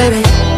baby